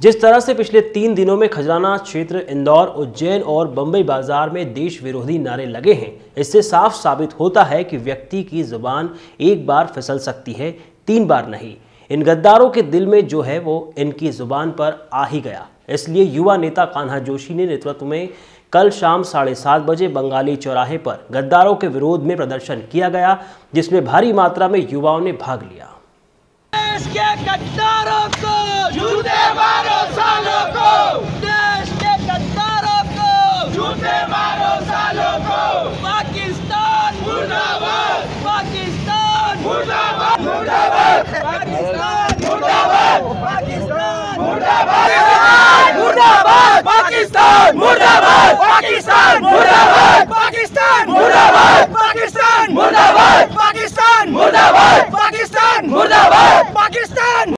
जिस तरह से पिछले तीन दिनों में खजराना क्षेत्र इंदौर, उज्जैन और बम्बई बाज़ार में देश विरोधी नारे लगे हैं, इससे साफ़ साबित होता है कि व्यक्ति की ज़ुबान एक बार फिसल सकती है, तीन बार नहीं। इन गद्दारों के दिल में जो है वो इनकी ज़ुबान पर आ ही गया। इसलिए युवा नेता कान्हा जोशी ने नेतृत्व में कल शाम साढ़े सात बजे बंगाली चौराहे पर गद्दारों के विरोध में प्रदर्शन किया गया, जिसमें भारी मात्रा में युवाओं ने भाग लिया देश के गद्दारों को जूते मारो सालों को देश के गद्दारों को जूते मारो सालों को पाकिस्तान मुर्दाबाद पाकिस्तान मुर्दाबाद मुर्दाबाद! पाकिस्तान मुर्दाबाद! पाकिस्तान मुर्दाबाद! मुर्दाबाद! पाकिस्तान मुर्दाबाद!